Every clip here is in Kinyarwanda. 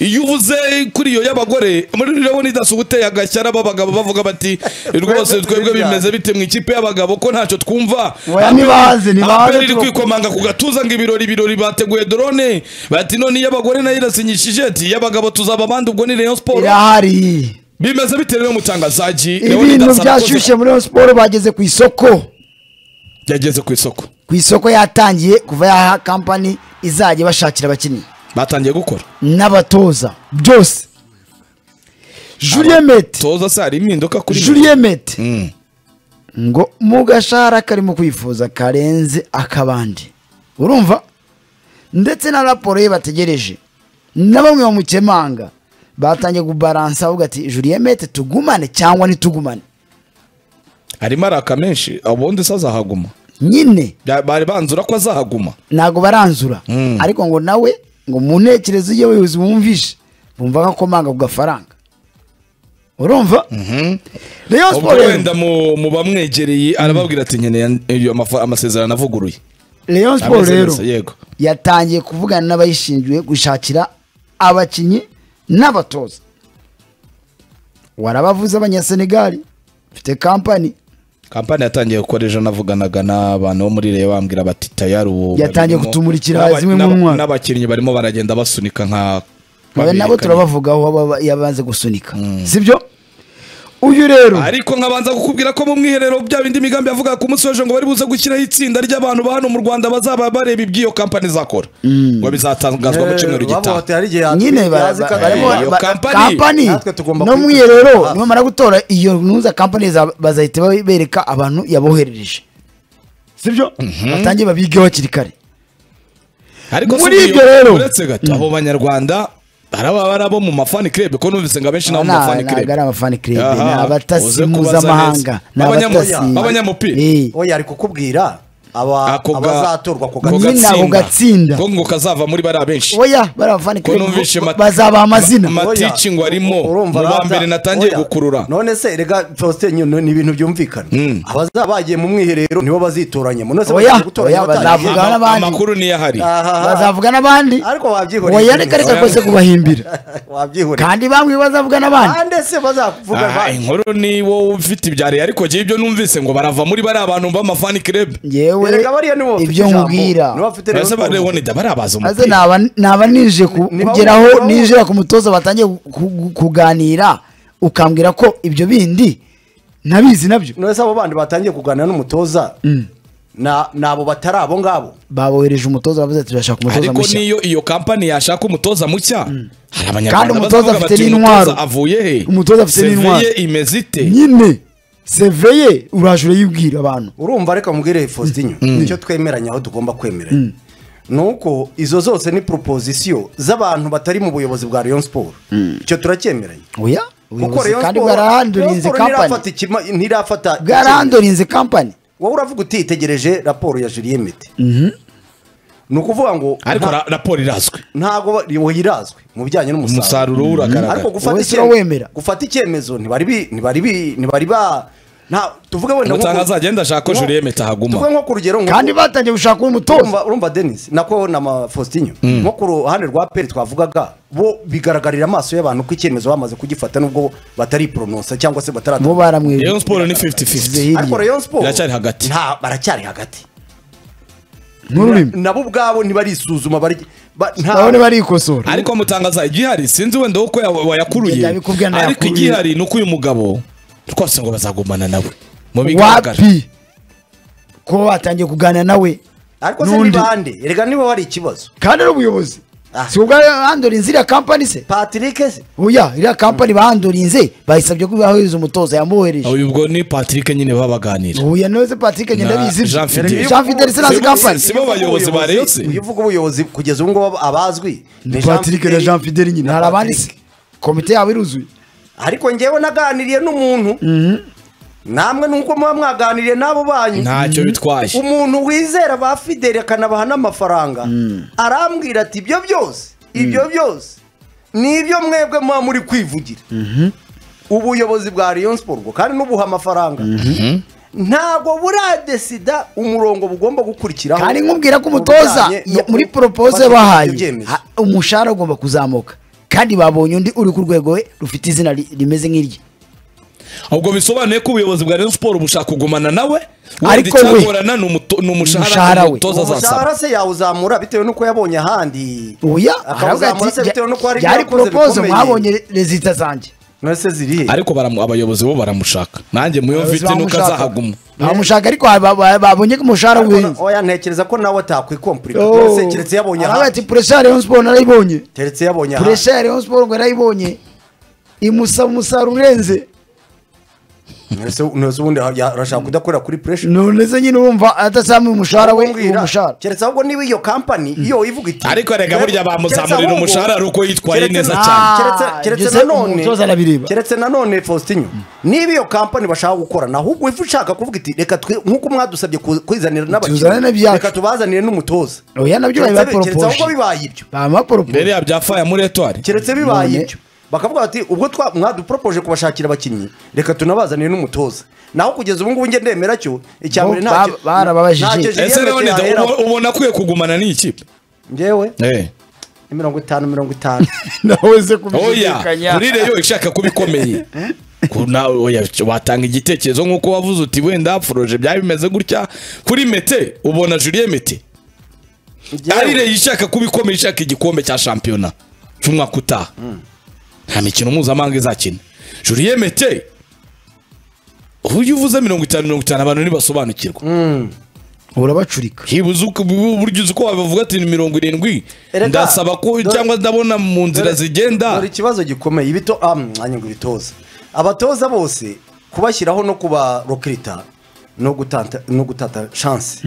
iyo uvuze kuri iyo y'abagore muri rero nidasa ubuteye agashyara b'abagabo bavuga bati rwose twebwe bimeze bite mu ikipe y'abagabo ko ntacyo twumva? Aperi iri kwikomanga ku gatuza ngo ibirori ibirori bateguye drone. Bati none iy'abagore na yo irasinyishije ati iy'abagabo tuzaba abandi ubwo ni Rayon Sport irahari. Bimeze bite rero mutangazaji? Ibintu byashyushye muri Rayon Sport bageze ku isoko. Yageze ku isoko. Ku isoko yatangiye kuva yaha kampani izajya bashakira abakinnyi. Batangiye gukora. N'abatoza. Byose. Julien Mete toza se hari impinduka kuri Julien Mete Mm. ngo mu gashahara karimo kwifuza karenze akabandi. Urumva? Ndetse na raporo ye bategereje. Na bamwe bamukemanga. Batangiye kubaransa avuga ati Julien Mete tugumane cyangwa ntitugumane? Harimo araka menshi ubundi se azahaguma. Nyine. Bari banzura ko azahaguma. Ntabwo baranzura. Mm. ariko ngo nawe ngo mu ntekerezo y'abayobozi bumvishe bumva ko akomanga ku gafaranga. Urumva? Sport rero- wenda mu bamwegereye arababwira ati nkeneye amasezerano avuguruye rero neza, yego. yatangiye kuvugana n'abayishinzwe gushakira abakinnyi n'abatoza. Warabavuze abanyasenegali mfite kampani kampani yatangiye gukora ejo navuganaga n'abantu bo muri reyo bambwira bati tayari ubu Yatangiye kutumurikira zimwe mu ntwaro. n'abakinnyi barimo baragenda basunika nka nabo turabavugaho aba- yabanze gusunika. Sibyo? Uyu rero. Ariko nkabanza kukubwira ko mu mwiherero bya bindi migambi yavuga ku munsi w'ejo ngo bari buze gushyiraho itsinda ry'abantu ba hano mu rwanda bazaba bareba iby'iyo kampani izakora. Ngo bizatangazwa mu cyumweru gitaha. nyine kampani- no kuyikurikiza mwiherero nibamara gutora iyo ntuza kampani za- bazahita ba- bereka abantu yaboherereje. Sibyo? Batangiye babigeho hakiri kare. Ariko Muri ibyo rero- uretse gato abo banyarwanda baraba bari bo mu mafani club ko numvise ngo abenshi nabo mu mafani club ari abafani club ni abatasi mpuzamahanga neza. ni. Eh, oya ari kukubwira Ako abazatorwa ako gatsinda. ko ngo kazava muri bariya benshi. Oya bari abafani ko numvishe bazabaha amazina. ma- matici ngo arimo mu ba mbere natangiye gukurura. None se rega Faustin ni ibintu byumvikana. Mm. abazaba bagiye mu mwiherero nibo bazitoranyamo none se bagiye gutoranya oya, bazavuga n'abandi. amakuru niyo ahari bazavuga n'abandi. Ariko wabyihorera oya reka reka kose kubahimbira. Wabyihorera kandi bamwe bazavuga n'abandi. Kandi se bazavuga inkuru ni wowe ufite ibyare ariko gihe ibyo numvise ngo barava muri bariya bantu b'amafani club. Yewe Bafite ibyo nkubwira naba nije ku- Ni- ni kugeraho ninjira ku mutoza batangiye ku- ku- kuganira ukambwira ko ibyo bindi ntabizi na byo. None se abo bandi batangiye kuganira n'umutoza na nabo batari abo ngabo. Babohereje umutoza bavuze ati turashaka umutoza ariko mushya. niyo iyo kampani yashaka umutoza mushya hari Kandi abanyarwanda umutoza bazavuga afite bati n'intwaro. umutoza avuye he? Umutoza afite n'intwaro. imeze ite nyine. Seveye uraje urayibwira abantu. Urumva reka mubwire Faustin icyo twemeranya aho tugomba kwemeranya. Ni uko izo zose ni proposition z'abantu batari mu buyobozi bwa Rayon Sport. Icyo turakyemeranya. Oya kuko Sport kampani ntirafata bwarahandurinze kampani wowe uravuga uti itegereje raporo ya Julien Mete ni ukuvuga ngo ariko raporo irazwi. yo irazwi mu bijyanye n'umusaruro. Umusaruro we uragaragara. Ariko gufata icyemezo- ntibari bi- ntibari bi- ntibari ba nta tuvuge wenda nko ku- umutangaza agenda ashaka ko Julien Mete ahaguma tuvuge nko ku rugero kandi batangiye gushaka umutoza urumva urumva Denis nako na ma Faustinho. Nko ku ruhande rwa Peri twavugaga bo bigaragarira amaso y'abantu ko icyemezo bamaze kugifata nubwo batari pronounce cyangwa se baramweje Rayon Sport ni 50-50 hirya. ariko Rayon nta baracyari hagati. N'ururimi nabo ubwabo ntibarisuzuma bari ba- nta- nabone barikosora ariko mutangaza igihari sinzi wenda uko ya- wayakuruye. Ariko igihari ni uko uyu mugabo rwose ngo bazagumana nawe. Mu bigaragara wapi? Kuba batangiye kuganira nawe? Ariko se ni bande? Erega niba hari ikibazo. Kandi ari ubuyobozi. Ah. si ubwo bahandurinze iriya kampani se? Patrick se? Oya iriya kampani bahandurinze bayisabye ko bahohereza umutoza yamuwohereje Oya ubwo ni Patrick nyine baba baganira oya noze patrick nyine Na abizi Jean Fidel. jean fidel se nazi kampani si- bo bayobozi ba Rayon se? iyo uvuga ubuyobozi kugeza ubu ngubu abazwi ni patrick na jean fidel nyine. Na hari abandi se komite yabo iruzuye. Ariko ngewe naganiriye n'umuntu namwe nuko muba mwaganiriye n'abo banyu ntacyo bitwaye. umuntu wizera ba fideli akanabaha n'amafaranga arambwira ati ibyo byose ibyo byose ni ibyo mwebwe muba muri kwivugira. Ubuyobozi bwa Rayon Sport bwo kandi n'ubuha amafaranga. Ntabwo buradesida umurongo bugomba gukurikiraho kandi nkubwira ko mu umutoza muri gufata bahaye umushahara ugomba kuzamuka. Kandi babonye undi uri ku rwego we rufite izina ri- rimeze nk'irye. Ahubwo bisobanuye ko ubuyobozi bwa Rayon Sport bushaka kugumana nawe Ariko we- ni Umushahara we. umushahara se yawuzamura bitewe n'uko yabonye ahandi. Oya akawuzamura se bitewe n'uko hari ibyo yakoze bikomeye mwabonye rezita zanjye. None se ziri he ariko abayobozi bo baramushaka. Nanjye muyo mfite nuko azahaguma. Bamushaka ariko ba- ba- babonye ko umushahara uhenze oya ntekereza ko nawe atakwikompurika Oh. None se keretse yabonye ahandi. ati puresha ya Rayon Sport narayibonye. Keretse yabonye ahandi puresha ya Rayon Sport ngo narayibonye. Imusaba umusaruro urenze. None se- none se ubundi ya- arashaka kudakorera kuri pressure? None se nyine wumva adasamuye umushahara we Mbwira, uwo mushahara keretse ahubwo niba iyo kampani iyo ivuga iti ariko rega burya bamuzamurira umushahara ari uko yitwaye neza Ah, cyane. keretse- se nanone nanone faustin niba iyo kampani bashaka gukorana ahubwo ifu ushaka kuvuga iti reka twe nk'uko mwadusabye kwizanira n'ibyacu. reka tubazanire n'umutoza. Oya na byo Keretse- ahubwo bibaye ibyo. Keretse bibaye ibyo. Bakavuga bati ubwo twa mwaduporopoje kubashakira abakinnyi reka tunabazanire n'umutoza. Naho kugeza ubu ngubu njye ndemera cyo icya mbere ntacyo barababajije. ese ubo- ubona akwiye kugumana n'iyi kipe? Njyewe? Eh. ni mirongo itanu mirongo itanu. Nawe oya kubishidikanya muri reyo ishaka kuba ikomeye watanga igitekerezo nk'uko wavuze uti wenda poroje byari bimeze gutya. Kuri mete ubona julien mete. Ari reyo ishaka kuba ikomeye ishaka igikombe cya shampiyona. Cy'umwaka utaha. Nta mikino mpuzamahanga izakina. Julien mete uburyo uvuze mirongo itanu mirongo itanu abantu ntibasobanukirwa. Urabacurika. Hibuze uburyo uzi ko wabavuga ati mirongo irindwi? Ndasaba ko cyangwa ndabona mu nzira zigenda. dore ikibazo gikomeye. Ibito ah mwanya ngo ibitoza abatoza bose kubashyiraho no kubarokirita no gutata chance.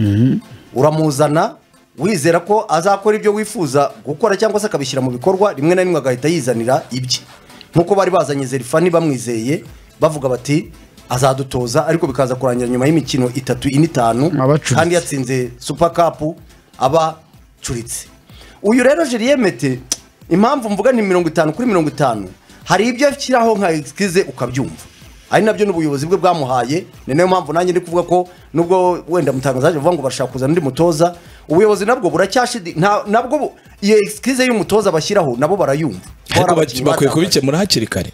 Uramuzana wizera ko azakora ibyo wifuza gukora cyangwa se akabishyira mu bikorwa rimwe na rimwe agahita yizanira ibye. Nk'uko bari bazanye zerifani bamwizeye bavuga bati azadutoza ariko bikaza kurangira nyuma y'imikino itatu ine itanu kandi yatsinze super cup abacuritse. Uyu rero Julien Mete impamvu mvuga ni mirongo itanu kuri mirongo itanu. Hari ibyo ashyiraho nka eskize ukabyumva. Ari na byo n'ubuyobozi bwe bwamuhaye ni na yo mpamvu nanjye ndi kuvuga ko nubwo wenda mutangazaje bavuga ngo barashaka kuzana undi mutoza ubuyobozi nabwo buracyashidi nabwo iyo eskize y'umutoza bashyiraho nabo barayumva. Bakwiye kubikemura hakiri kare.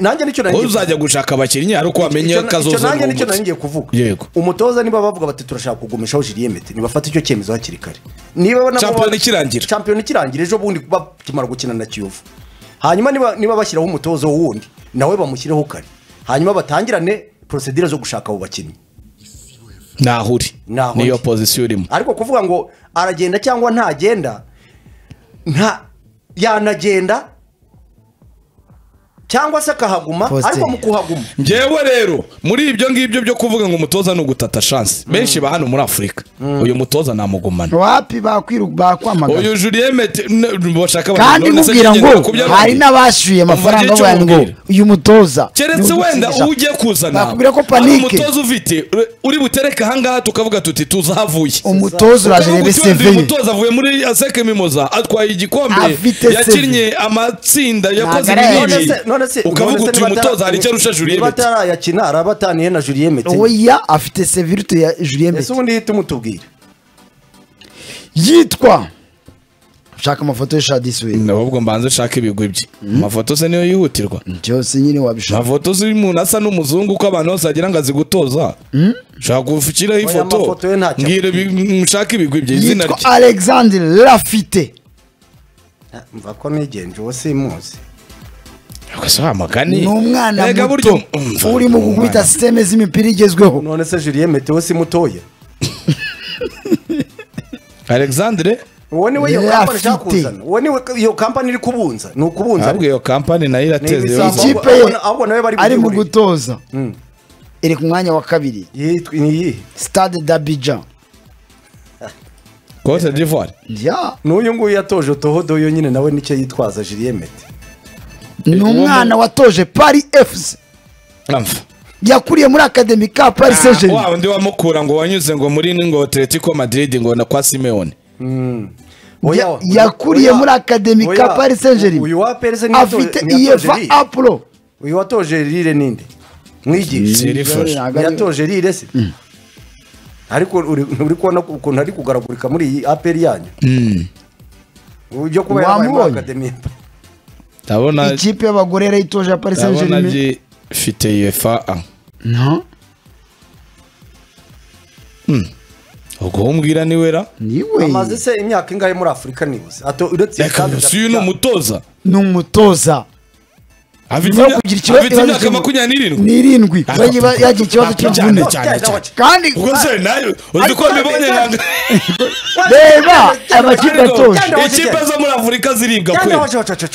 Nanjye ni cyo nanjye uzajya gushaka abakinnyi ari uko wamenye kazoza nanjye ni cyo nanjye kuvuga. Yego. Umutoza niba bavuga bati turashaka kugumishaho Julien Mete nibafata icyo cyemezo hakiri kare. Niba ba- ikirangira. shampiyona ikirangira ejo bundi bakimara gukina na kiyovu. Hanyuma niba, niba bashyiraho umutozo wundi nawe bamushyireho kare. Hanyuma batangirane porosedire zo gushaka abo bakinnyi. Naho uri niyo pozisiyo urimo ariko kuvuga ngo aragenda cyangwa ntagenda nta yanagenda cyangwa se akahaguma ariko mu kuhaguma. Ngewe rero muri ibyo ngibyo byo kuvuga ngo umutoza ni ugutata shansi benshi ba hano muri afurika uyu mutoza namugumana wapi bakwamagana? Uyu julien mete bashaka kandi mubwira ngo hari nabashuye n'abashyuye amafaranga bavuga ngo uyu mutoza keretse wenda ugutsindisha. ujye kuzana bakubwira ko panike. umutoza ufite uri- butereka butereke ahangaha tukavuga tuti tuzavuye. Umutoza uraje rebe CV umutoza avuye muri aseke mimoza atwaye igikombe yakinnye amatsinda yakoze ari none se ukavuga uti uyu niba mutoza atara- hari icyo arusha julien niba mete atarayakina araba ataniye na Julien Mete oya afite sevirite ya julien ese Mete ubundi hita umutubwira yitwa shaka amafoto ya shadisi we ahubwo mbanze nshaka ibigwi bye. Amafoto se niyo yihutirwa? Byose nyine wabishaka. Amafoto se umuntu asa n'umuzungu ko abantu bose wagira ngo azi gutoza. Ushaka gushyiraho Oya, ifoto. mbwira mushake ibigwi bye. Izina yitwa rye. Alexandre lafite. Mva ko nigenje uwo simuzi. Ni umwana muto. uri mu gukubita sisiteme z'imipira igezweho. None se Julien meteo si mutoya? Alexandre? Uwo niwe iyo kampani ishaka kuzana. Uwo niwe iyo kampani iri kubunza. Ni ukubunza. Ahubwo iyo kampani nayo irateze ibisambo. ibibazo. ikipe ye ahubwo- ahubwo nawe bari ari mu gutoza. Mm. iri ku mwanya wa kabiri. Stade d'abidjan. Cote d'ivoire. Ya. N'uyu nguyu yatoje tohodo yo nyine nawe nicyo yitwaza Julien Mete ni umwana watoje paris fc Amfa. yakuriye muri akademi ka paris saint wa germain undi wamukura ngo wanyuze ngo muri ngo atletico madrid ngo na kwa simeone. Oya, Ya- yakuriye muri akademi ka wa perese ntiyatoje- afite iyefa apuro uyu watoje rire ninde? Frosch. yatoje rire se. Ariko uri kubona ukuntu ari kugaragurika muri iyi aperi yanyu. Mm. ibyo kuba yarabaye muri akademi ndabona ikipe y'abagore yarayitoje ya paris saint ndabona germain gifite uefa a. No. Ubwo umbwira ni wera? Niwe. Amaze se imyaka ingahe muri afurika nibuze? Uretse reka Stade si uyu ni umutoza ni umutoza afite imyaka makumyabiri n'irindwi. Yagiye ikibazo cy'imvune. kandi ubwo se na yo uzi ko mbibonye reba amakipe atoje ikipe zo muri afurika ziribwa kwe.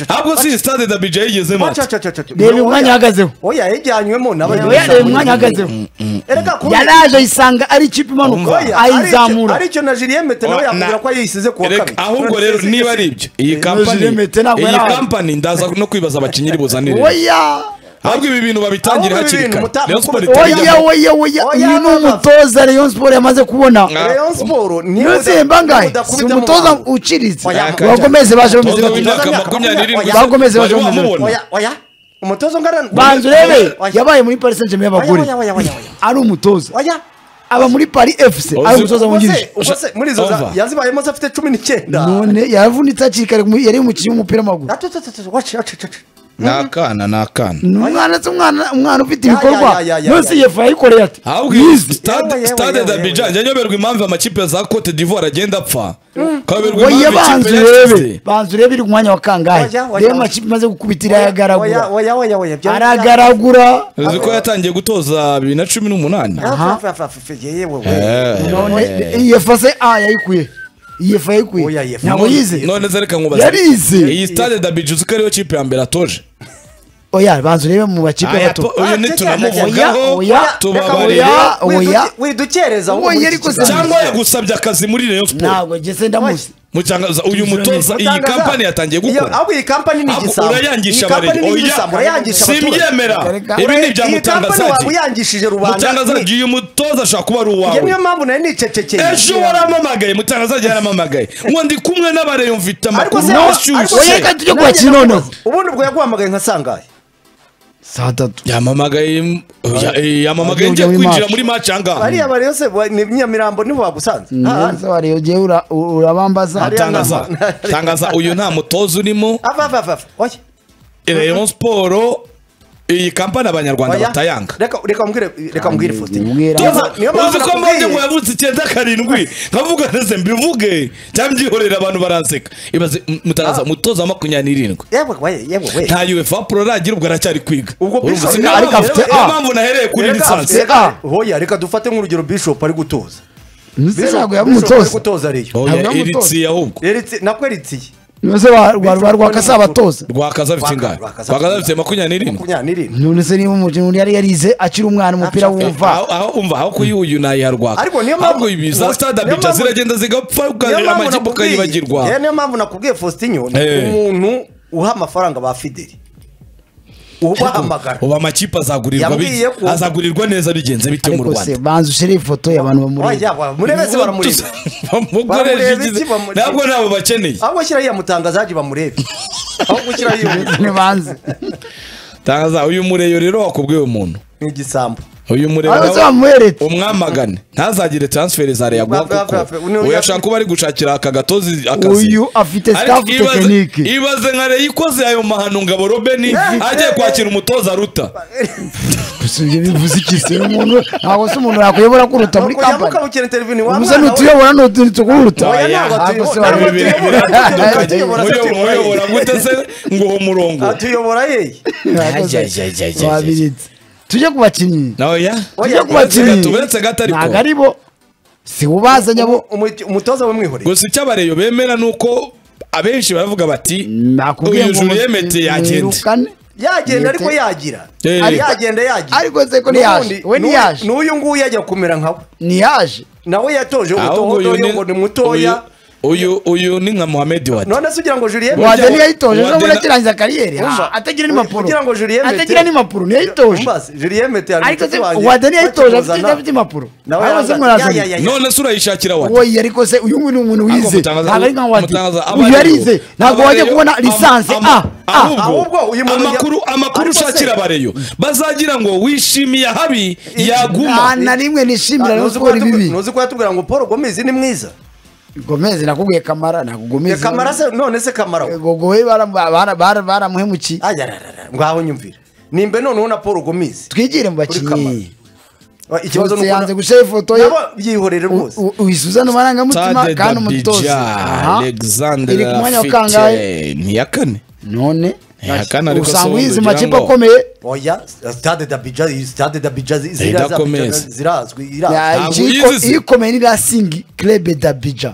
ntabwo si stade dabija yigeze Wacu, mata wacu, wacu, wacu. reba umwanya ahagazeho reba umwanya ahagazeho kuba yaraje ayisanga ari ikipe imanuka. Ayizamura. ari cyo na Julien Mete nawe yakubwira na- ko yayisize ku wa Reka, kabiri ahubwo rero niba ari ibyo iyi kampani iyi yari kampani ndaza no kwibaza abakinnyi iri buzanire. Oya! Ahubwo ibi bintu babitangire hakiri kare. Rayon Sport Oya, oya oya! Uyu ni umutoza rayon sport yamaze kubona. Ah. Rayon Sport ni niyo zihemba ngahe si umutoza uciriritse Oya, bakomeze baje bameze oya, bakomeze baje bameze bamubona. Umutoza ungana banza urebe yabaye muri paris saint germain y'abagore ari umutoza. Aba muri paris fc ari umutoza wungirije muri izo yazibayemo afite cumi n'icyenda. None yaravunitse hakiri kare yari umukinnyi w'umupira w'amaguru. Waci. ni akana ni akana ni umwana se umwana umwana ufite ibikorwa. yose yefu yayikoreye ati ahubwo yize stade Yewe, yewe, stade yewe, dabija njya nyoberwa impamvu amakipe za cote d'ivoire agenda apfa. Kayoberwa oya impamvu ikipe urebe banza urebe iri ku mwanya wa kangahe. Reba amakipe imaze gukubitira Oya, aragaragura. Uzi ko yatangiye gutoza bibiri na cumi n'umunani. Ah, we. Eh. none iyi fase a yayikuye. Iyi fa Oya, yayikuye iyi fa- ntabwo yize none se reka nkubaze. Yarize. iyi stade dabija uzi ko ariyo kipe ya mbere atoje? Oya banza urebe mu bakipe Aya, bato. po- uyu Ah, ntitunamuvugaho oya, oya, tubabarire. oya, Widu- oya. widukereza ahubwo Oya, muri ariko iki se- kiganiro. cyangwa yagusabye akazi muri rayon sport ntabwo ngeze ndamuzi. mutangaza uyu mutoza iyi kampani yatangiye gukora? Ahubwo iyi kampani ni igisambo urayangisha abaturage. simbyemera ibi ni ibya rubanda mutangazaji uyu mutoza ashobora kuba ari uwawe. Niyo mpamvu nari nicecekeye ejo waramamagaye mutangazaji yaramamagaye. Ngo ndi kumwe n'abareyo mfite amakuru ashyushye ubundi ubwo yaguhamagaye nka sangahe? Saa tatu yamamagaye eh, yamamagaye muri kwinjira muri match ahangaha bariya bari yose nyamirambo ni ho bagusanze. Ah, neza wariyo ugiye ura- urabambaza. Tangaza uyu nta mutoza urimo ava ava ava oya rayon sport iyi kampani abanyarwanda batayanga reka reka mbwire reka mbwire Faustin. mpamvu uzi ko mbonye ngo yavutse icyenda karindwi? Nkavuga ndetse mbivuge. Cyangwa mbyihorera abantu baranseka. Ibaze mutaraza umutoza wa makumyabiri n'irindwi. Nta uefa pro aragira ubwo aracyari kwiga. Ariko mpamvu- afite niyo A. mpamvu nahereye kuri lisansi afite- A. hoya reka dufate nk'urugero bishop ari gutoza. Nise Bishop- ntabwo yaba Bishop ari gutoza ariyo. Iritsiye ahubwo. Eritsi- nako eritsiye nise rwa rwakase abatoza rwakaza afite ingahe? Rwakaza- rwakaza afite makumyabiri n'irindwi none se niba umukinnyi yari yarize akiri umwana umupira wumva? aho aho umva aho kuyuyu nayiha rwaka. Ariko niyo mpamvu- ahubwo ibi za stade abica ziragenda zigapfa ukagira amakipe ukayibagirwa. Niyo mpamvu nakubwiye Eh. umuntu uha amafaranga ba Fideli ubahamagara ubu amakipe azagurirwa neza bigenze bite mu rwanda? banza ushyire ifoto y'abantu bamureba bamukoresha ntabwo nabo bakeneye. Ahubwo shyiraho iya mutangazaji bamurebe. Aho gushyiraho iyo ntibanze tangaza uyu mureyo rero wakubwiye umuntu ni igisambo. Uyu bamuheretse umwamagane ntazagire transferi za reyaguha Bwa- bwa- kuko uyu ashaka kuba ari gushakira aka gatozi akazi uyu afite ibaze- tekinike ibaze nka reyo ikoze ayo mahano ngabo robeni agiye kwakira umutoza aruta gusa ibyo bivuze iki se umuntu ntabwo se umuntu yakuyobora kuruta muri kampani atuyobora- Muyo- atuyobora muyobora gute se ngo uwo murongo atuyobora yeye tujye ku bakinnyi tujye ku bakinnyi ntabwo ari bo si ubazanye abo Umu- umutoza w'umwihoreye gusa icyo abareyo bemera ni uko abenshi baravuga bati nakubwiye uyu ngo Julien Mete yagenda. yagenda ariko yagira. Eh. Ari- yagenda yagira. Ariko se ko ntiyaje. We ntiyaje. n'uyu- nguyu ajya kumera nkawe ntiyaje nawe yatoje ahubwo uyu umutohodo ni ngo ni mutoya. Uyu uyu ni nka Mohamed Wade. None se ugira ngo Julien Wa- wadeni yitoje ejo bundi akirangiza kariyeri. Ni atagira n'impapuro Kugira ngo Julien Mete- atagira n'impapuro ntiyayitoje Umbaze, Julien Mete yari ariko se wadeni yayitoje bakimuzana. afite afite impapuro. Nawe se ya- none se urayishakira Wade. Wowe ariko se uyu nguyu ni umuntu wize. ntabwo ari nka Wade. uyu yarize. Ntabwo wajya kubona lisansi. ah a a ahubwo Ahubwo uyu muntu amakuru amakuru ushakira abareyo bazagira ngo wishimiye ahabi yaguma. Nta na rimwe nishimira Ah, no gukora ibibi. ntuzi ko yatubwira ngo paul gomez ni mwiza gomez nakubwiye kamara ntabwo gomez kamara se none se kamara we gogowe baramuhemukiye ayararara ngaho nyumvira. Nimbe noneho na paul gomizi twigire mu Kuri Kamara. bakinnyi ikibazo ni yanze gushyira ifoto ye. Nabo byihorere rwose. wisuzana amarangamutima kandi umutoza iri ku mwanya wa kangahe? Lafite ni iya kane none usanga uyizi makipe akomeye. Oya zi- ziriya idakomeye. z'Abidjan zirazwi irazwi Ya, Ntabwo iciko- uyizi se? ikomeye ni rasingi club d'abidjan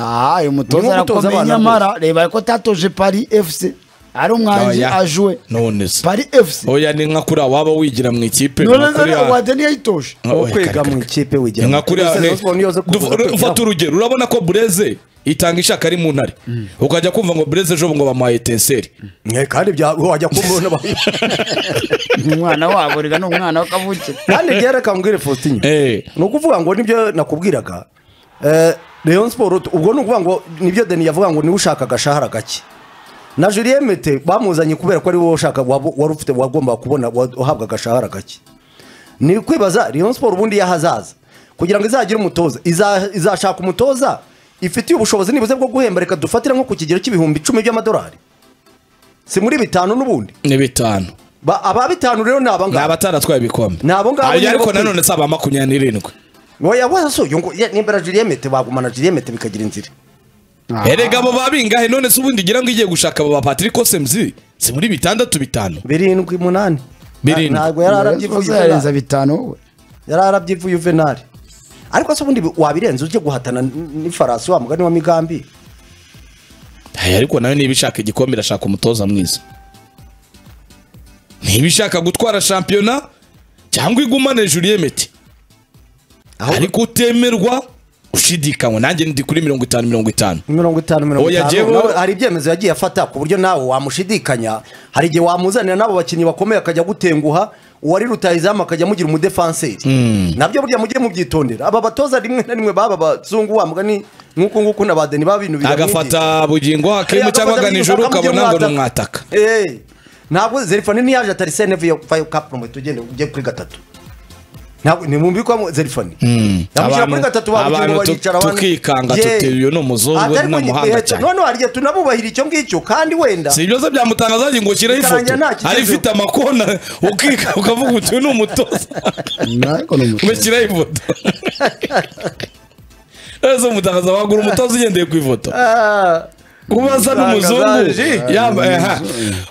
Ah, uyu mutoza arakomeye nyamara reba ko tatoje Paris FC ari umwanzi ajuwe none se Paris FC oya ni nka kuriya waba wigira mu ikipe none se wadeni yayitoje Oya, wo kwiga kare, mu ikipe wigira. Ni nka kuriya niyo ufata urugero urabona ko bureze itanga ishaka ari mu ntare. Ukajya kumva ngo bureze ejo ngo bamuhaye etenseri. Eh, kandi bya wajya ba- umwana wabo rega ni umwana w'akavukire kandi byereka mbwire Faustin. Eh. ni ukuvuga ngo ni byo nakubwiraga. Eh, Rayon Sport ubwo ni ukuvuga ngo ni byo Deni yavuga ngo ni we ushaka agashahara gake. Na Julien Mete bamuzanye kubera ko ari wowe ushaka wari ufite wagomba kubona wa- uhabwa agashahara gake. Ni kwibaza Rayon Sport ubundi yahazaza. Kugira ngo izagire umutoza iza- izashaka umutoza ifitiye ubushobozi nibuze bwo guhemba. Reka dufatire nko ku kigero cy'ibihumbi icumi by'amadolari. Si muri bitanu n'ubundi? Ni bitanu. Ba- aba bitanu rero ni ni abangaba abataratwaye ibikombe. Ni abo ngabo ariko nanone si aba makumyabiri n'irindwi. Oya wese so yongo ya- nimba na Julien Mete bagumana Julien Mete bikagira inzira. erega abo babingahe none se ubundi ngira ngo igiye gushaka abo ba Patrick Osemzi si muri bitandatu bitanu Birindwi munani. Birindwi. Na- Ntabwo yari arabyivuye yarenza bitanu wowe Yari arabyivuye Juvenal. Ariko se ubundi wabirenze uje guhatana n'ifarasi wa mugani wa Migambi. Aya ariko na yo niba ishaka igikombe irashaka umutoza mwiza niba ishaka gutwara shampiyona cyangwa igumane Aho ariko utemerwa ushidikanywa nanjye ndi kuri mirongo itanu mirongo itanu. Mirongo itanu mirongo itanu. Hari ibyemezo yagiye afata ku buryo nawe wamushidikanya. Hari igihe wamuzanira n'abo bakinnyi bakomeye akajya gutenguha uwari rutayizamu akajya amugira umudefanseri na byo burya mujye mubyitondera. Aba batoza rimwe na rimwe baba bazungu wa mugani nk'uku nguku na badeni baba bintu biramwigisha. agafata bugingo hakimu cyangwa aganijoro ukabona ngo ni umwataka ntabwo zerifani ntiyaje atari sene viyo fayo kapu mu tugende ujye kuri gatatu. Ntabwo nimumbi ko zerifani yamushyira kuri gatatu abantu tu- baricara tukikanga Ye. tuti uyu ni umuzungu ni umuhanga cyane none hari igihe tunamubahira icyo ngicyo kandi wenda. Si ibyo se byamutangaza ngo ushyiraho ifoto. Hari ifite amakona ukika ukavuga uti uyu ni umutoza. Ni ugashyiraho ifoto. Ese umutangaza wagura umutoza ugendeye ku ifoto? Ah, kuba asa n'umuzungu Umutangazaji. yambaye aha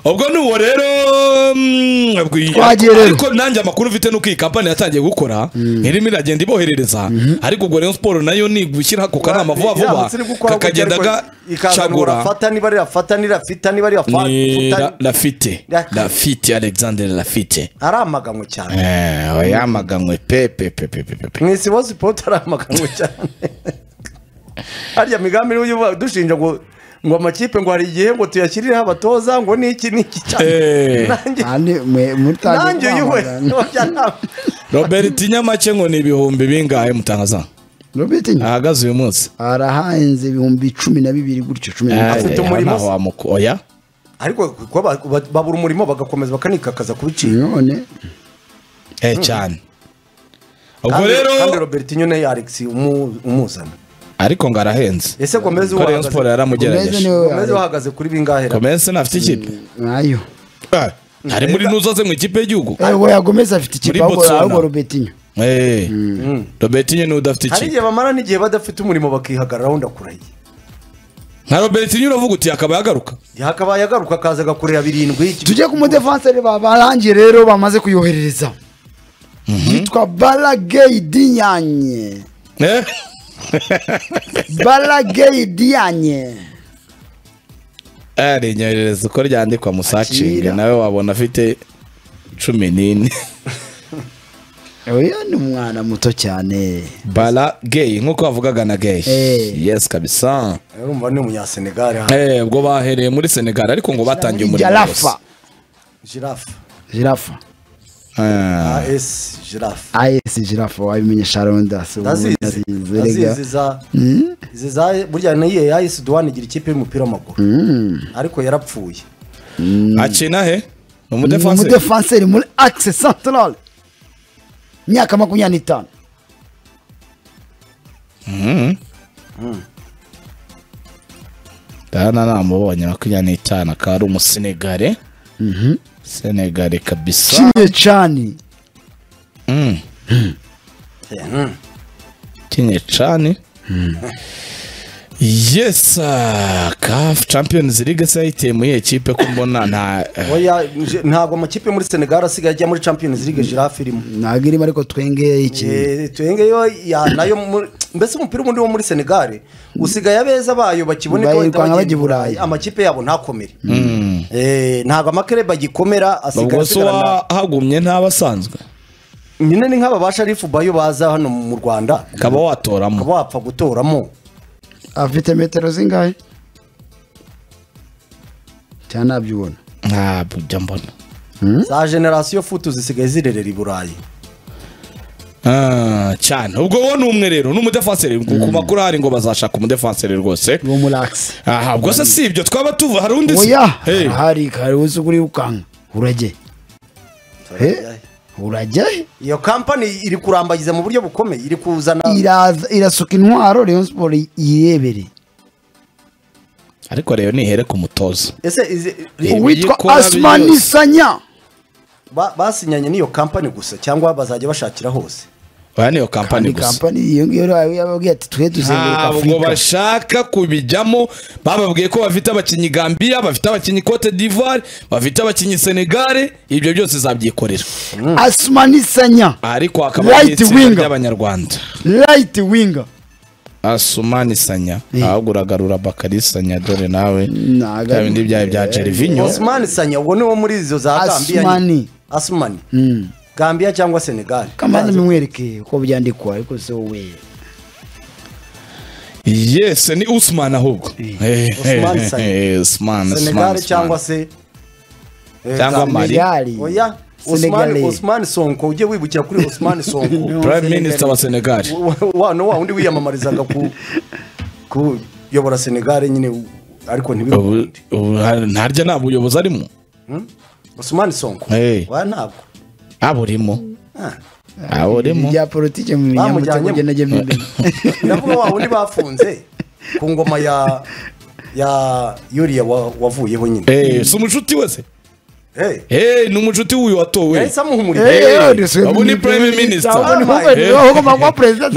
ubwo ni uwo rero mm, abwi- Twagiye rero. ariko nanjye amakuru mfite nuko iyi kampani yatangiye gukora irimo iragenda iboherereza. Ariko ubwo Rayon Sport na yo ni gushyira ku kanama vuba vuba iramutse iri gukora gutya kakagenda ariko ikazana uwo gacagura rafata niba ari rafata ni rafita niba ari ni rafata La- lafite Ya- lafite alexander lafite aramaganywe cyane. Eh, yamaganywe pe pe pe pe pe pe pe. Mu isibo sipoti aramaganywe cyane. Harya migambi niyo dushinja ngo ngo amakipe ngo hari igihe ngo tuyashyirireho abatoza ngo niki niki cyane. Eh. nanjye kandi mwe mutangiye nanjye uyu we kwamagana robert nyamake ngo ni ibihumbi bingahe mutangaza? Robert ahagaze uyu munsi. Arahanze ibihumbi cumi na bibiri gutyo cumi na Afite Eh, umurimo. Naho se? wamuko- oya? Ariko babura umurimo bagakomeza bakanikakaza ku biciro. None. Eh cyane. Ubwo Kandi- rero kandi robert nyine alex umu- umuzana. Ariko ngo arahenze. Ese gomez ko Rayon Gomez yaramugerageje. Niwe gomez wahagaze kuri bingahe Gomez ntafite ikipe? Nayo Eh, ari muri nuzoze mu ikipe y'igihugu? Ewe yagomeza afite ikipe ahubwo ahubwo robertinho. Eh, Robert nyine udafite hari ikipe igihe bamara n'igihe badafite umurimo bakihagararaho ndakurahiye. Nka Robert nyine uravuga uti akaba yagaruka. Yakabaye agaruka akaza agakorera birindwi. Tujye ku mudefanseri barangiye rero bamaze kuyoherereza. Yitwa barageyi dinyanye Eh? barageyi diyanye ari inyoherereza uko ryandikwa mu sacingi Akira. nawe wabona afite cumi n'ine oya ni umwana muto cyane bara gay nk'uko bavugaga na gay Eh. yes kabisa urumva ni umunyasenegali Eh, ubwo bahereye muri senegal ariko ngo batangiye umurimo wose jirafa jirafa. As jirafa as jirafa wabimenya sharon das ndazizi ndazizi za izi za burya na yo as duwane igira ikipe y'umupira w'amaguru. Ariko yarapfuye. Akina he? Ni ni umudefanse umudefanseri muri axe central. Imyaka makumyabiri n'itanu. Ndabona namubonye makumyabiri n'itanu akaba ari umusenegare. Senegare kabisa. Kimwe cyane kinye cane yes caf champions league se yayiteye muri iyo kipe ko mbona nta oya nje- ntabwo amakipe muri senegal asigaye ajya muri champions league jirafa irimo ntabwo irimo ariko twengeye iki? Eh, tuyengeyo ya na yo mbese umupira ubundi wo muri senegal usigaye abeza bayo bakiboneka bahita Burayi. amakipe yabo ntakomere. Eh, ntabwo amakereba agikomera asigaye ubwo se asigarana. wahagumye ntaba asanzwe nyine ni nk'aba ba sharifu bayo baza hano mu rwanda. Ukaba watoramo. Ukaba wapfa gutoramo. Afite metero zingahe cyane nabyibona ntabwo ujya mbona. Za generasiyo futu zisigaye zirerera i burayi. Ah, cyane ubwo wowe ni umwe rero ni umudefanseri ku makuru ahari ngo bazashaka umudefanseri rwose. Muri axe aha ubwo se si ibyo twaba tuva hari undi se oya hari kare uzi kuri ukanka urajye he? Iyo kampani iri kurambagiza mu buryo bukomeye iri kuzana irasuka intwaro Rayon Sport yirebere. Ariko rero nihere ku mutoza. Uwitwa yikora Asmani byose. Sanya. Ba- basinyanye n'iyo kampani gusa cyangwa bazajya bashakira hose? Oya niyo kampani ni gusa. kampani iyo ngiyo rero yababwiye ati twe tuzenguruka ntabwo afurika bashaka kubijyamo bababwiye ko bafite abakinnyi gambia bafite abakinnyi cote d'ivoire bafite abakinnyi senegare ibyo byose zabyikorera Asmani Sanya. Ariko hakaba hari itsinda winger. ry'abanyarwanda. Right winger. Asumani sanya. Eh. ahubwo uragarura bakari sanya dore nawe. Bya ari- bindi byawe bya jerivinyo Osman Sanya ubwo ni wo muri izo za Gambia Asmani. Asmani. Mm. Gambia cyangwa Senegal. Kamanza mimwereke uko byandikwa ariko se wowe yes ni usman ahubwo Eh, Usman eh, Sanya. eh, Usman, Senegal Usman, cyangwa Usman. se eh, Cyangwa Gambia. Mali. Senegali. Oya Osman Senegali. Osman Sonko. Ujye wibukira kuri Osman Sonko. Prime minister wa senegal. Wa no wa undi wiyamamarizaga ku kuyobora Senegal nyine u- ariko Ubu- ntibikunde ubu hari- ntarya nta buyobozi arimo Osman Sonko? Hey. wa ntabwo aburimo Ah. aburimo bya politike mu binyamutse kugenda ajya imbere ndavuga wa wundi bafunze ku ngoma ya ya yuriya wa- wavuyeho nyine. Eh, si umucuti wese? Ni umucuti w'uyu watowe yahise amuhumuriza ndetse ubu ni prime wowe ugomba kuba perezida.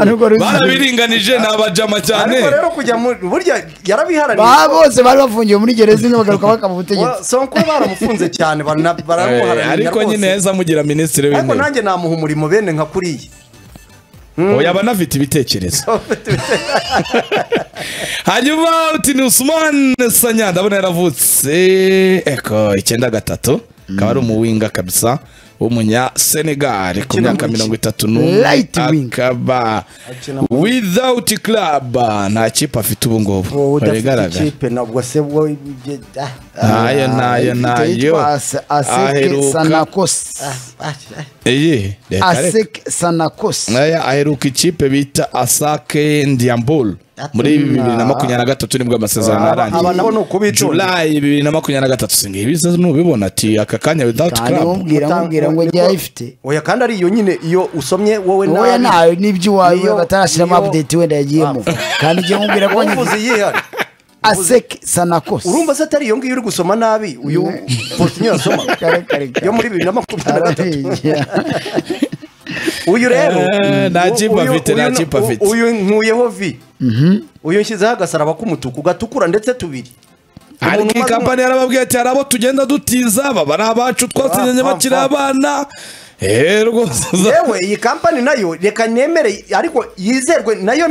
Ariko barabiringanije ni abajama cyane ariko rero kujya mu burya yarabiharaniye ba bose bari bafungiwe muri gereza imwe bagaruka bakaba ubutegetsi sonko baramufunze cyane baramuharanira ariko nyine rwose yahise amugira minisitiri ariko w'intebe. nanjye namuha umurimo bene nka kuriya oya aba anafite ibitekerezo. Hanyuma uti ni usman sanya. Ndabona yaravutse. Eko icyenda gatatu. Akaba ari umuwinga kabisa w'umunya senegal ku myaka mirongo itatu n'umwe. Akaba without club. Nta kipe afite ubu ngubu. Udafite bigaragara. Ikipe nabwo se wo ibyo- ah, ah, na yo na yo na yo yitwa Ase- aseke aheruka. sanakos. Ah, ah. iyi reka reka aseke sanakos. Aya aheruka ikipe bita Asake Ndiambul muri bibiri na makumyabiri na gatatu ni bwo amasezerano Aba- aba yarangiye nabo ni ukubitonda July bibiri na makumyabiri na gatatu singa ibiza nubibona ati aka kanya without kandi club. mubwira Muta- mubwira ngo niko- njye ayifite oya kandi ari iyo nyine iyo usomye wowe wowe nabi nawe n'ibyo iwawe Niyo- batarashyiramo niyo- update wenda yagiyemo kandi njye mubwira ko uvuze nyifite iyihari aseke sanakos. Urumva se atari iyo ngiyo uri gusoma nabi? Uyu Faustin asoma Kare, kare, kare. yo muri bibiri na makumyabiri na gatatu. Uyu rero nta uyu- afite, nta uyu- kipe afite. uyu nkuyeho vi uyu nshyizeho agasaraba k'umutuku gatukura ndetse tubiri. Ariko iyi kampani yarababwiye ati hari abo tugenda dutiza baba ari abacu twasinyanye Ah, bakiri abana. Eh rwose yewe iyi kampani na yo reka nemere ariko yizerwe na yo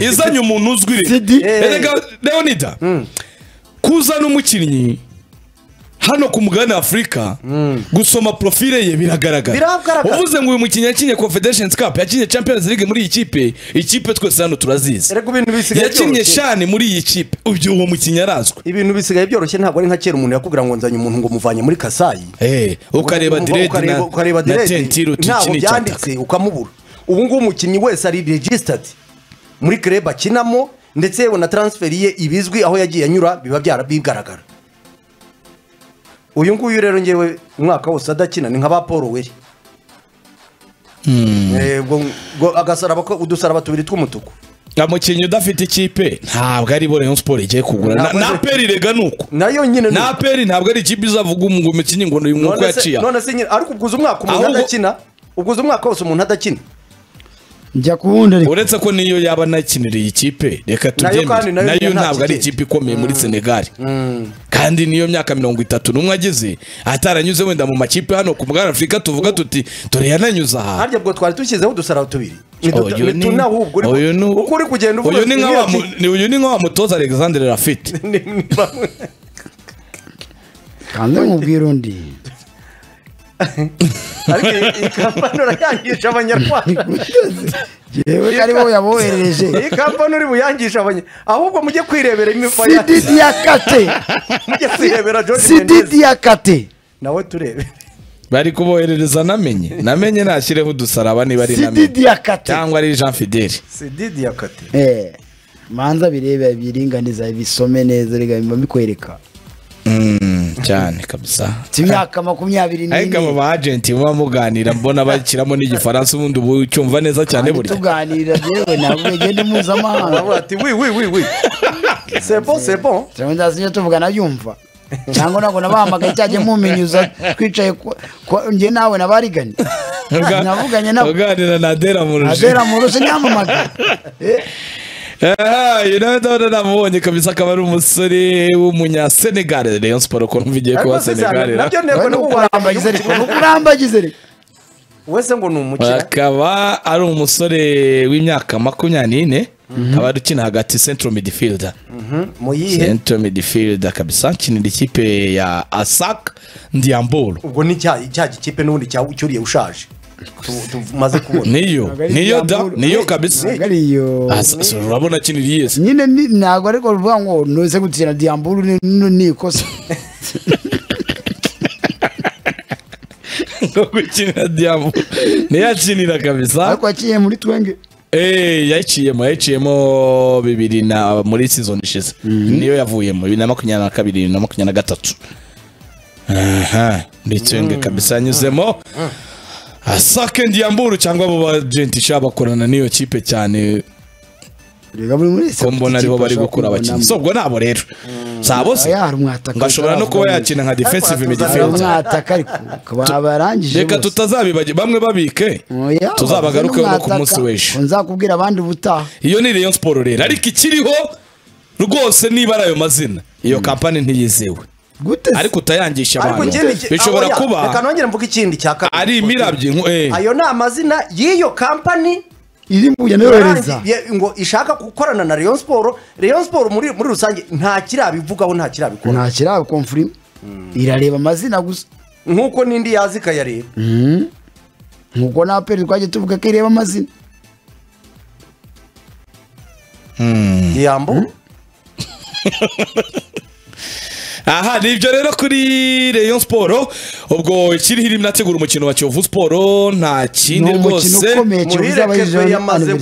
izanye umuntu uzwi. Eh. leonida kuzana umukinnyi hano ku mugabane afurika gusoma profile ye biragaragara. Uvuze ngo uyu mukinnyi yakinnye confederations cup yakinnye champions league muri iyi kipe ikipe twese hano turazizi. Yakinnye shani muri iyi kipe. Ibyo uwo mukinnyi arazwi. Ibintu bisigaye byoroshye ntabwo ari nka kera umuntu yakubwira ngo nzanye umuntu ngo muvanye muri kasayi. Eh, ukareba diredi na, ni icyataka byanditse ukamubura. Ubu ngubu umukinnyi wese ari registered muri club akinamo ndetse yewe na transferi ye ibizwi aho yagiye anyura biba bigaragara. Uyu nguyu rero ngewe umwaka wose adakina ni nka ba paul weri ubwo- ubwo agasaraba ko- udusaraba tubiri tw'umutuku. Umukinnyi udafite ikipe ntabwo ari bo Rayon Sport igiye kugura. Na, peri rega nuko. Nayo nyine ni- na peri ntabwo ari ikipe izavuga umukinnyi ngo uyu mwuko none se- yaciye. none se nyine ariko ubwuza umwaka umuntu adakina ubwuza umwaka wose umuntu adakina. Njya ku wundi ariko uretse ko niyo yaba anakinira iyi kipe reka tubyemere na yo na yo nta ntabwo ari ikipe ikomeye muri senegal. Kandi niyo myaka mirongo itatu n'umwe agize ataranyuze wenda mu makipe hano ku mugabane afurika tuvuga tuti dore yananyuze aha. Harya ubwo twari dushyizeho udusaraba tubiri. Uyu ni- tunahubwo uyu ni- uko uri kugenda uvuga uyu ni nka wa mutoza alexandre rafite kandi nkubwira undi ariko iyi- kampani urayangisha abanyarwanda yewe ko ari wowe yaboherereje iyi kampani uri buyangisha abanyarwanda ahubwo mujye kwirebera imifa ya sididi ya kate mujye kwirebera John Mendes sididi ya kate nawe turebe bari kuboherereza namenye namenye nashyireho udusaraba niba ari namenye sididi ya kate cyangwa ari jean fidele sididi ya kate Eh, manza birebe biringaniza bisome neza biba bikwereka Mm, cyane kabisa imyaka makumyabiri ariko abo n'ine ba agenti muba muganira mbona bashyiramo n'igifaransa ubundi ubu cyumva neza cyane burya tuganira yewe ntabwo ugenda mpuzamahanga ati wi wi wi wi c'est bon c'est bon turabona sinjya tuvugana yumva cyangwa ntabwo nabahamagaye cyajya mumenyuza twicaye njye nawe nabariganye navuganye nawe uganira na dera murushe adera murushe nyamamaga Eh, uyu nawe ndabona namubonye kabisa akaba ari umusore w'umunyasenegal. Rayon sport ukuntu mvigiye kuba ariko se senegal cyane na byo ntego wowe no nukurambagize ariko nukurambagize ariko wese ngo ni umukira akaba ari umusore w'imyaka makumyabiri n'ine akaba ari ukina hagati central midfielder mu yihe central midfielder kabisa akinira ikipe ya asak ndiambolo. Ubwo ni cya gikipe n'ubundi cyuriye ushaje? Tumaze kubona. Niyo niyo da niyo kabisa. Ah, urabona akinira iyese nyine ntabwo ariko ruvuga ngo nuze gukina diyamburu ni- ikosa. No gukinira diambolo niyo akinira kabisa. Ariko yaciye muri twenge. Eh, yayiciyemo yayiciyemo bibiri na muri season ishize. Niyo yavuyemo bibiri na makumyabiri na kabiri bibiri na makumyabiri na gatatu. Aha ndetse nge kabisa yanyuzemo asake ndiyamburu cyangwa abo bagenti sha bakorana n'iyo kipe cyane ko mbona ari bo bari gukura abakinnyi. so ubwo nabo rero. Sabo se ngashobora no kuba yakina nka defensive midfielder reka tutazabibage bamwe babike. Tuzabagarukeho no ku munsi w'ejo. Nzakubwira abandi ubutaha. Iyo ni Rayon Sport rero. Ariko ikiriho rwose niba ari ayo mazina iyo kampani ntiyizewe gute. Se? ariko utayangisha abantu. bishobora ya, reka kuba nongere mvuge ikindi cya kabiri. ari imirabyo nko- eh. ayo ni amazina y'iyo kampani iri mu yanohereza ngo ishaka gukorana na Rayon Sport. Rayon Sport muri muri rusange nta kirabivugaho nta kirabikora. Nta kiraba komfurima irareba amazina gusa. Nk'uko n'indi yazi ikayareba. Nkuko na peri twagiye tuvuga ko ireba amazina. Yambo? aha ni ibyo rero kuri Rayon Sport. Ubwo ikiriho irimo inategura umukino wa Kiyovu Sport nta kindi rwose. ukomeye kibuza Muhire Kevin abayijeho yamaze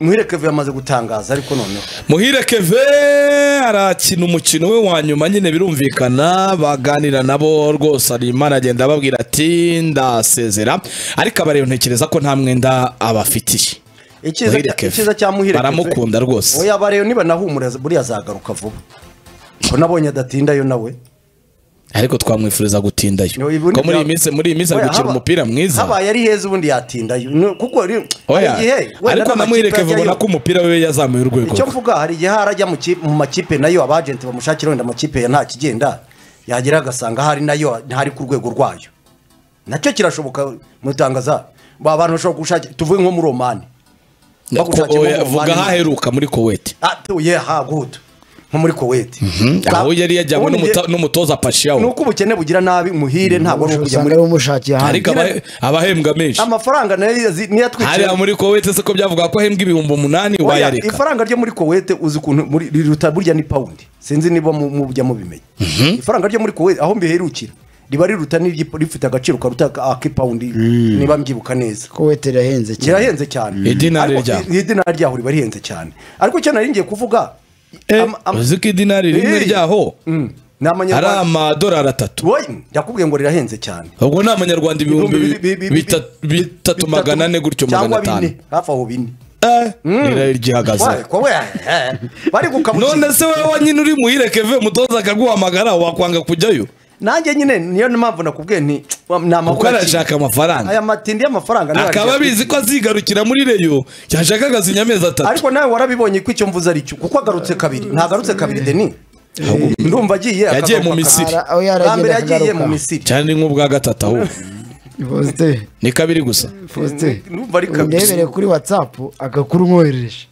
muhire keve yamaze gutangaza ariko noneho. Muhire keve arakina umukino we wa nyuma nyine birumvikana baganira nabo rwose. Arimo aragenda ababwira ati ndasezera. Ariko abareba ntekereza ko nta mwenda abafitiye icyiza cya- muhire baramukunda rwose. Oya bareba niba nahumura buriya azagaruka vuba. Nabonye adatindayo nawe. Ariko twamwifuriza gutindayo. Ko muri iyi minsi muri iyi minsi ari gukina umupira mwiza. habaye ari heza ubundi yatindayo. Kuko ariko namuhireke ajyayo. ubona ko umupira we yazamuye urwego. Icyo mvuga hari igihe harajya mu ki- mu makipe na yo abajenti bamushakira wenda amakipe ya nta kigenda yagera agasanga hari na yo ntari ku rwego rwayo. Nacyo kirashoboka mutangaza ba bantu bashobora gushakira tuvuge nko muri omani Ko- bagushakira oya, nko mu vuga Omani. aho aheruka muri koweti Ah, tu- yeah, ha good. Nko muri koweti aho yari yajyanywe n'umutoza ni pashiyawo uko ubukene bugira nabi muhire ntabwo ari usanga muri ari umushakiye ahandi. Ariko aba- abahembwa menshi. Amafaranga na yo yazi- niyo atwikira hariya muri kowete se ko byavuga ko ahembwa ibihumbi umunani wayareka. ifaranga ryo muri kowete uzi ukuntu muri- riruta burya ni pawundi sinzi niba mu- mujya mubimenya ifaranga ryo muri kowete aho mbiherukira riba riruta rifite agaciro karuta ak'ipawundi niba mbyibuka neza. Ko wete irahenze cyane. Kirahenze cyane idinari ryaho riba rihenze cyane. Ariko icyo nari ngiye kuvuga Eh, ama- ama- uzi ko idinari rimwe Eh, ryaho. Mm, ni ari amanyarwanda amadolari atatu. Wowe, ndakubwiye ngo rirahenze cyane. Ubwo ni amanyarwanda ibihumbi Ibihumbi bi- bi- bi- bita- bi- bitatu bitatu- magana ane gutyo magana cyangwa atanu. bine. Hafi aho bine. Eh, rirari ryihagaze Wae, ko we, eh, bari gukabukira none se wowe nyine uri muhire keve mutoza akaguhamagara wakwanga kujyayo? Nanjye nyine niyo mpamvu nakubwiye nti ni kuko amakuru arashaka amafaranga. aya matindi y'amafaranga akaba abizi ko azigarukira muri reyo yashaka akazinya amezi atatu. Ariko nawe warabibonye ko icyo mvuze ari cyo kuko agarutse kabiri. Ntagarutse kabiri deni ndumva agiye Yagiye mu Misiri. mbere yagiye mu misiri. Cyane ni nk'ubwa gatatu ahubwo. Ni kabiri gusa. Faustin. Ndumva ari kabiri. Undebere kuri watsapu agakuru umwoherereje.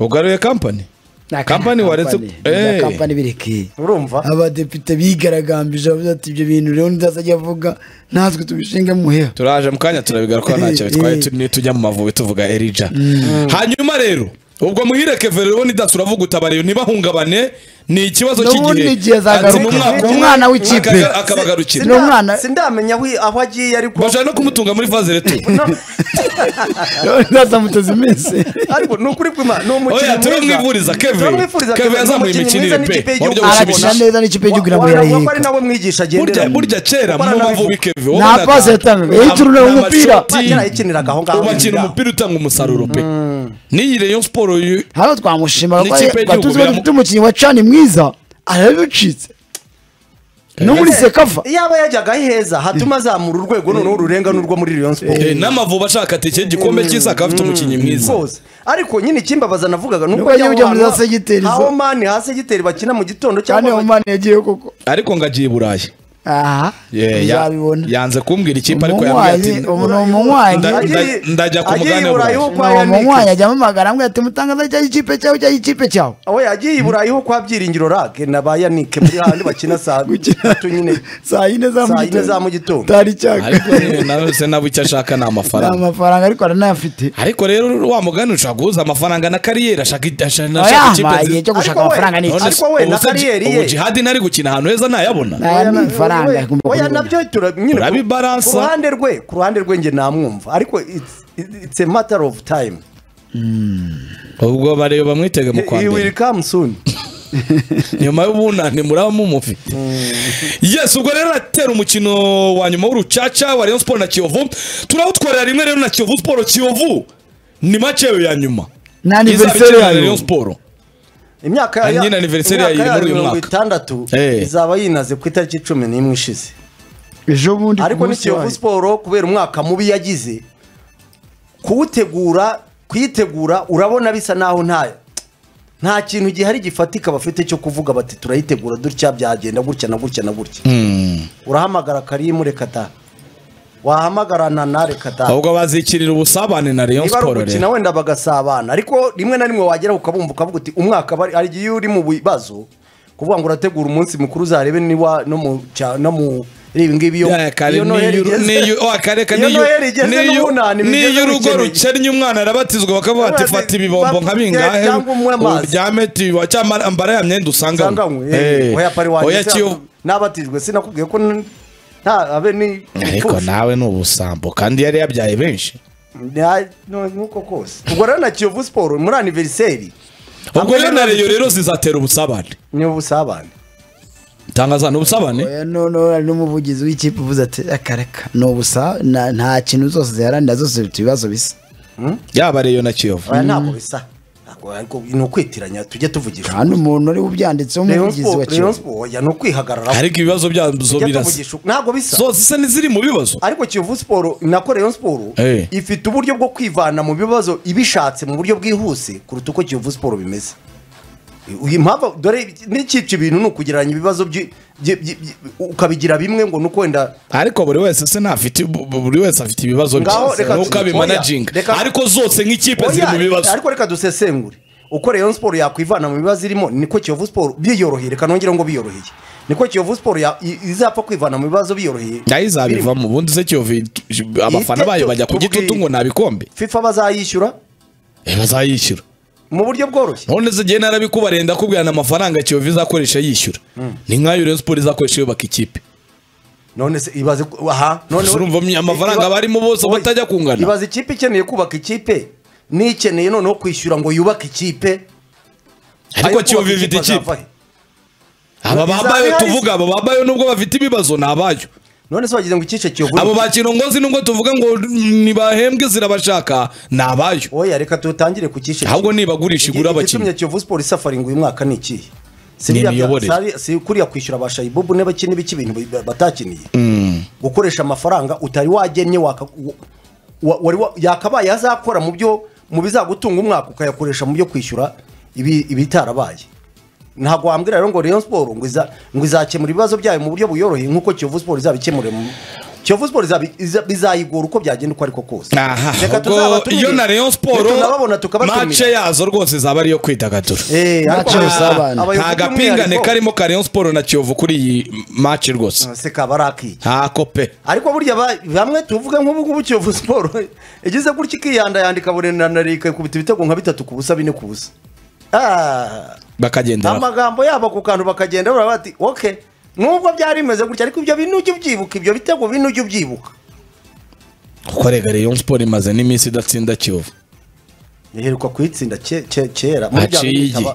Ugaruye kampani Ni Kampani waretse- Eh. kampani birekeye urumva? Abadepite bigaragambije bavuze ati ibyo bintu rero ntazajya avuga natwe tubishinge muheha. Turaje mu kanya turabigaruka ntacyo bitwaye tu- nitujya mu mavubi tuvuga erija hanyuma rero ubwo muhire keve rero nidasi uravuga utabariyo ntibahungabane ni ikibazo cy'igihe Umwana w'ikipe. akabagarukira. Ni umwana- sindamenya aho aho agiye ariko bashaka no kumutunga muri faze reto ntazamuteze iminsi. Ariko ni ukuri kwima ni Kevin. turamwifuriza Kevin. Kevin, ni yazamuye imikinire mwiza pe. arakina neza n'ikipe y'igihugu ko arayiga ari nawe mwigisha burya agenderamo burya kera mu Kuko mavubi keve Nta pasi yatangaga, yiturira mu mupira. kera yakiniraga aho ngaho. Ubakina umupira utanga umusaruro pe. N'iyi reyo siporo yu- hano twamushima kuko batuzi ko dufite umukinnyi wa cani mwiza arabibucitse no muri sekava yaba yajyaga heza hatuma azamura urwego noneho rurenga n'urwo muri Rayon Sport Eh, n'amavubi ashaka tike igikombe cy'isi akaba afite umukinnyi mwiza. Rwose ariko nyine ikimbabaza navugaga nuko Nuko yagiye ajya muri za segiteri mani ha segiteri bakina mu gitondo cyangwa umani yagiye koko. Ariko ngo agiye i burayi. Aha. Uzabibona. yanze kumbwira ikipe ariko yambwiye ati umunywanyi ubu ni umunywanyi ndajya ku i Burayi ni umunywanyi ajya amamagara ambwira ati mutangaza cyangwa ikipe cyawe cyangwa ikipe cyawe. Aho yagiye i burayi ho kwa byiringiro rage na ba yanike muri handi bakina saa tatu nyine. saa yine za mu Saa yine za mu gitondo. Gitondo. tari cyaka ariko nawe se nawe icyo ashaka ni ni amafaranga amafaranga ariko aranayafite. Ariko rero wa mugani ushobora guhuza amafaranga na kariyeri ashaka ikipe cyo gushaka Ariko we- amafaranga ni iki? Ariko we ubu na kariyeri ubu ye. jihadi ntari gukina ahantu heza ntayabona ifaranga Oya, na byo tura- nyine ku- ruhande rwe ku ruhande rwe njye namwumva. Ariko it's- a matter of time. Ubwo bareba bamwitege mu kwa he will come soon. Nyuma y'ubunani muraba mumufite yes ubwo rero aratera umukino wa nyuma w'urucaca wa Rayon Sport na Kiyovu. Turawutwarira rimwe rero na Kiyovu Sport. Kiyovu ni match yayo ya nyuma. Ni Izaba yayo. Rayon Sport imyaka nyine anniversaire yayo iri muri uyu mirongo mwaka. itandatu Eh. izaba yinaze ku itariki cumi n'imwe ishize. Ejo bundi ku ariko ni kiyovu kubera umwaka mubi yagize kuwutegura kuyitegura urabona bisa naho nta nta kintu gihari gifatika bafite cyo kuvuga bati turayitegura dutya byagenda gutya na gutya na gutya. Urahamagara karimu reka ta wahamagara nana reka ta ahubwo bazikirira ubusabane na Rayon niba ari Sport rero wenda bagasabana. Ariko rimwe na rimwe wagera ukabumva ukavuga uti umwaka hari igihe uri mu bibazo kuvuga ngo urategura umunsi mukuru uzarebe niwa no mu no mu ibi ngibi iyo Noheli igeze- niyo- oh, Noheli igeze niyo- urugo rukennye umwana arabatizwa bakavuga bati fata ibibombo nka bingahe? cyangwa unywe amazi." uryame cyangwa ambara ya myenda usanganywe. Usanganywe Eh, oya Kiyovu nabatijwe sinakubwiye ko n- nta abe ni ariko impfusha. nawe ni ubusambo kandi yari yabyaye benshi. Nuko kose. Ubwo rero na kiyovu siporo muri aniveriseri ubwo rero na reyo rero zizatera ubusabane. Ni ubusabane. Tangaza ni ubusabane? N'umuvugizi w'ikipe uvuze ati reka reka. Ni ubusa na- nta kintu zose ziharanira zose zifite ibibazo bisa. Yaba reyo na kiyovu. Ntabwo bisa. Ni ukwitiranya tujye tuvugisha kandi umuntu uri bubyanditseho Rayon umuvugizi wa kiyovu. Sport, oya ni ukwihagararaho. Ariko ibibazo byazo birasa ntabwo bisa. Zose se ntiziri mu bibazo. Ariko kiyovu siporo nako rayon siporo Eh. ifite uburyo bwo kwivana mu bibazo ibishatse mu buryo bwihuse kuruta uko kiyovu siporo bimeze. Iyi mpamvu dore n'icyiciro ibintu ni ukugereranya ibibazo ukabigira bimwe ngo ni uko wenda ariko buri wese se ntafite bu- buri wese afite ibibazo bye nuko abimanaginga ariko zose nk'ikipe ziri mu bibazo. ariko reka dusesengure. Uko Rayon Sport yakwivana mu bibazo irimo niko Kiyovu Sport biyoroheye. Reka nongere ngo biyoroheye. Niko Kiyovu i- izapfa kwivana mu bibazo biyoroheye. Nayo izabivamo. Ubundi se kiyovu abafana bayo bajya ku gitutu ngo nta bikombe FIFA bazayishyura? Eh, bazayishyura. Mu buryo bworoshye. None se igihe narabikubarenda kubwirana amafaranga kiyovu izakoresha yishyura. Ni nk'ayo Rayon Sport izakoresha yubaka ikipe. None se ibaze aha none Gusa urumva amafaranga iba- barimo bose batajya kungana. ibaze ikipe ikeneye kubaka ikipe n'ikeneye noneho kwishyura ngo yubake ikipe. Ariko kiyovu ifite ikipe aba se. tuvuga aba bambayo nubwo bafite ibibazo ni abayo. None se wagize ngo ikice kiyovu abo ba kirongozi nubwo tuvuga ngo ntibahembwe zirabashaka ni abayo oya reka tutangire ku kice ahubwo nibagurisha igura igitumye abakinnyi kiyovu siporo isafaringa uyu mwaka ni ikihe? Si kuriya kwishyura ba shayibubu n'abakini biki ibintu bi- batakiniye. Gukoresha amafaranga utari wagennye yakabaye azakora mu byo mu bizagutunga umwaka ukayakoresha mu byo kwishyura ibi- ibitarabaye. Ntabwo wambwira rero ngo Rayon Sport ngo izakemura ibibazo byayo mu buryo buyoroheye nk'uko Kiyovu Sport izabikemure mu Kiyovu Sport bizayigura bizayigora uko byagenda uko ariko kose. Reka tuzaba tuzabatumire. iyo na Rayon Sport mace yazo rwose zaba ariyo kwidagadura Eh, nta gapingane karimo ka Rayon Sport na Kiyovu kuri iyi mace rwose. Se kaba ari akiki ntako pe ariko burya bamwe tuvuge nk'ubu ngubu kiyovu siporo igize gutya ikiyanda yandika buri na rika kubita ibitego nka bitatu ku busa bine ku busa. Ah, bakagendera amagambo yabo ku kantu bakagenda baravuga bati ok nubwo byari bimeze gutya ariko ibyo bintu ujye ubyibuka ibyo bitego bintu ujye ubyibuka kuko rega Rayon Sport imaze n'iminsi idatsinda Kiyovu. Iheruka kuyitsinda ke- ke- kera.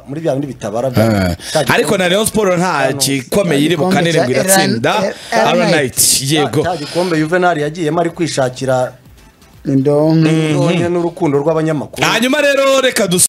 Muri bya bindi bitabara Ah. ariko na Rayon Sport nta gikomeye iri bukanire ngo iratsinda. Aronite yego. Cya gikombe yuvenali yagiyemo ari kwishakira indonke n'urukundo rw'abanyamakuru. Hanyuma rero reka dusa